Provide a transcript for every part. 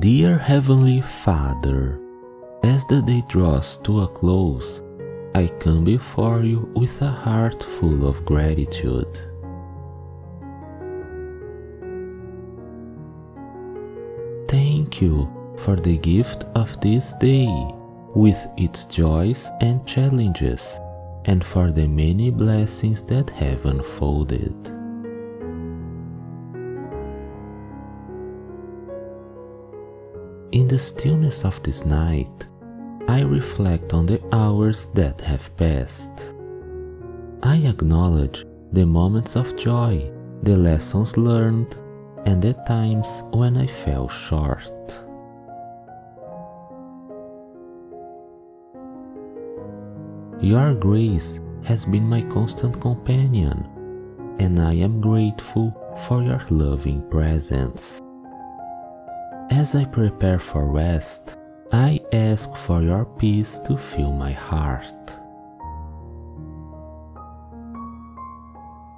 Dear Heavenly Father, as the day draws to a close, I come before you with a heart full of gratitude. Thank you for the gift of this day, with its joys and challenges, and for the many blessings that have unfolded. In the stillness of this night, I reflect on the hours that have passed. I acknowledge the moments of joy, the lessons learned, and the times when I fell short. Your grace has been my constant companion, and I am grateful for your loving presence. As I prepare for rest, I ask for your peace to fill my heart.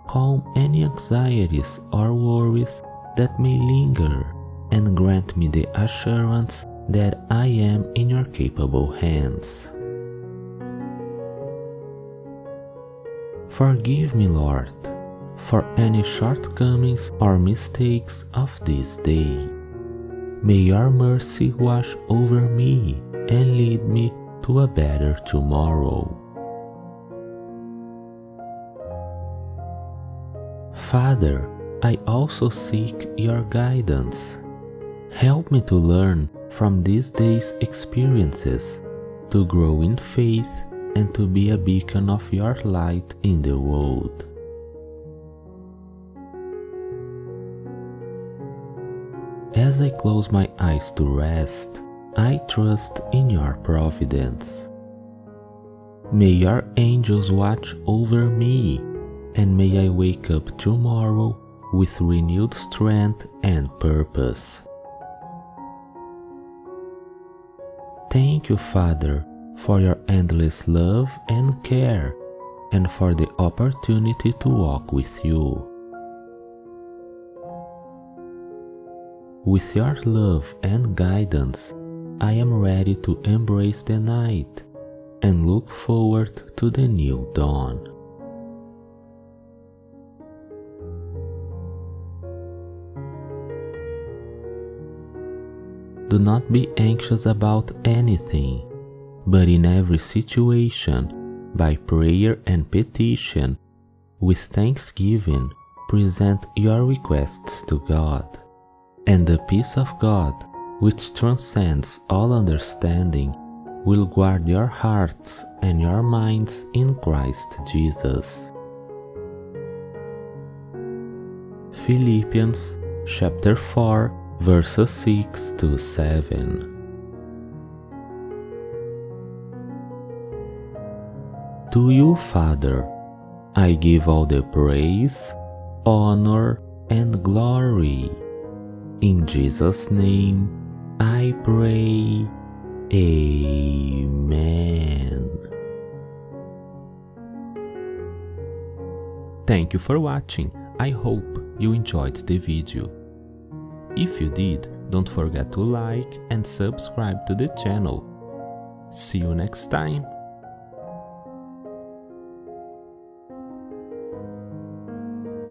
Calm any anxieties or worries that may linger and grant me the assurance that I am in your capable hands. Forgive me, Lord, for any shortcomings or mistakes of this day. May your mercy wash over me and lead me to a better tomorrow. Father, I also seek your guidance. Help me to learn from these days' experiences, to grow in faith, and to be a beacon of your light in the world. As I close my eyes to rest, I trust in your providence. May your angels watch over me, and may I wake up tomorrow with renewed strength and purpose. Thank you, Father, for your endless love and care, and for the opportunity to walk with you. With your love and guidance, I am ready to embrace the night and look forward to the new dawn. Do not be anxious about anything, but in every situation, by prayer and petition, with thanksgiving, present your requests to God and the peace of God, which transcends all understanding, will guard your hearts and your minds in Christ Jesus. Philippians chapter 4 verses 6 to 7. To you, Father, I give all the praise, honor, and glory in Jesus' name I pray. Amen. Thank you for watching. I hope you enjoyed the video. If you did, don't forget to like and subscribe to the channel. See you next time.